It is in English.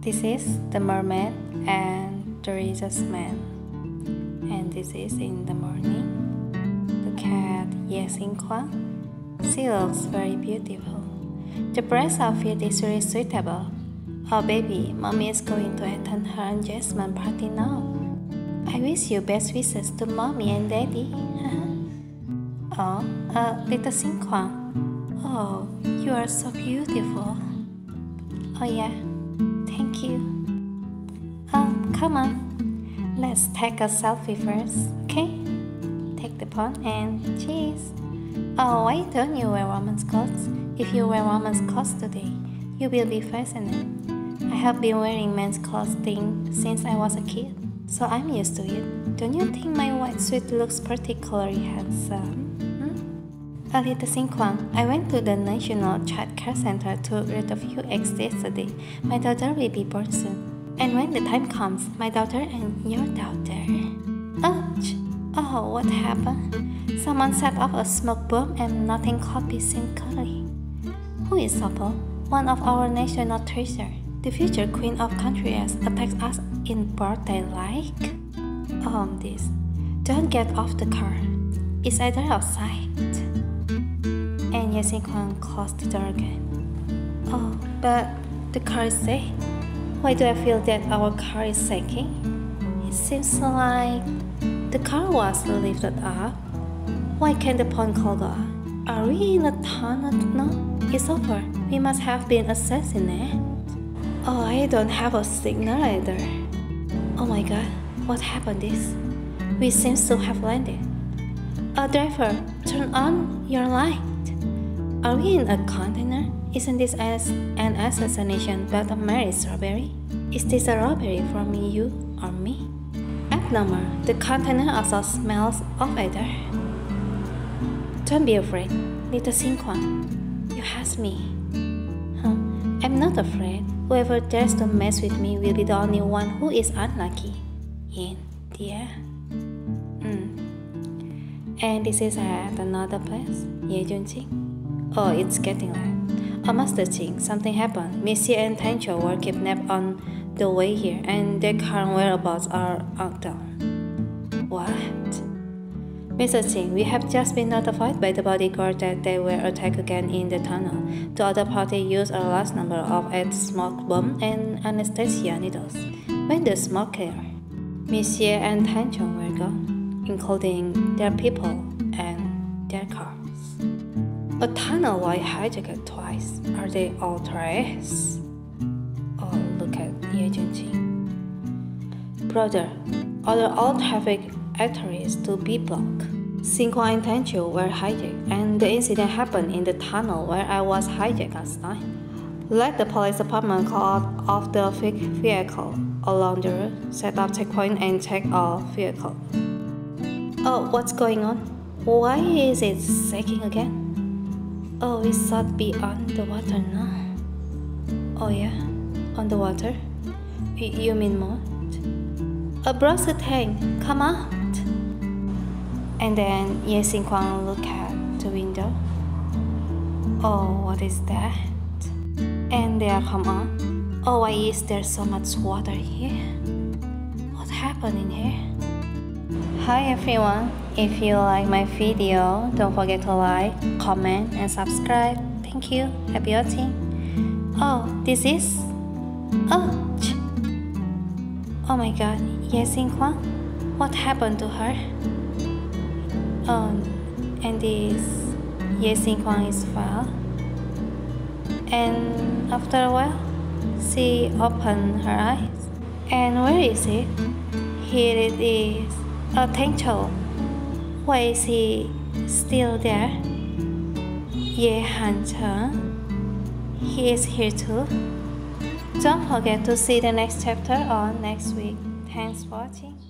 This is the mermaid and a man. And this is in the morning. The cat Ye She looks very beautiful. The breast outfit is really suitable. Oh baby, mommy is going to attend her engagement party now. I wish you best wishes to mommy and daddy. oh, uh, little Xing Oh, you are so beautiful. Oh yeah. You. Um, come on. Let's take a selfie first, okay? Take the phone and cheese. Oh, why don't you wear woman's clothes? If you wear woman's clothes today, you will be fascinating. I have been wearing men's clothes thing since I was a kid, so I'm used to it. Don't you think my white suit looks particularly handsome? Earlier Xing Kuang, I went to the National Child Care Center to read a few eggs yesterday. My daughter will be born soon. And when the time comes, my daughter and your daughter. Oh, Ouch! Oh, what happened? Someone set off a smoke bomb and nothing could be. Who is Sopel? One of our national treasure. The future queen of country attacks us in broad daylight. Oh, this. Don't get off the car. It's either outside and Ye Xing Kuang closed the door again. Oh, but the car is safe. Why do I feel that our car is shaking? It seems like the car was lifted up. Why can't the phone call go up? Are we in a tunnel? No, it's over. We must have been assassinated. Oh, I don't have a signal either. Oh my god, what happened this? We seem to have landed. A driver, turn on your light. Are we in a container? Isn't this as an assassination but a Mary Strawberry? Is this a robbery from you or me? Abnormal. The container also smells of either. Don't be afraid, little Xing Kuang. You have me. Huh? I'm not afraid. Whoever dares to mess with me will be the only one who is unlucky. In the air. Mm. And this is at another place, Ye Junqing. Oh, it's getting late. Oh, Master Qing, something happened. Missy and Tancho were kidnapped on the way here, and their current whereabouts are unknown. What? Mr. Qing, we have just been notified by the bodyguard that they were attacked again in the tunnel. The other party used a large number of eight smoke bombs and anesthesia needles. When the smoke cleared, Monsieur and Tancho were gone, including their people and their car. A tunnel was hijacked twice. Are they all trace? Oh, look at Ye Junqing. Brother, order all traffic arteries to be blocked. Kuang and Tancho were hijacked, and the incident happened in the tunnel where I was hijacked last night. Let the police department call off of the vehicle along the route, set up checkpoint and check all vehicles. Oh, what's going on? Why is it shaking again? Oh, we thought beyond the water now. Oh yeah, on the water? Y you mean what? A browser tank, come out! And then Ye Xing Kuang looked at the window. Oh, what is that? And there come on. Oh, why is there so much water here? What happened in here? Hi everyone, if you like my video, don't forget to like, comment and subscribe. Thank you, happy watching. Oh, this is... Oh, oh my god, Ye Xing Kuang? What happened to her? Oh, and this Ye Xing Kuang is file. And after a while, she opened her eyes. And where is it? Here it is. A Tancho. Why is he still there? Ye Hancheng. He is here too. Don't forget to see the next chapter on next week. Thanks for watching.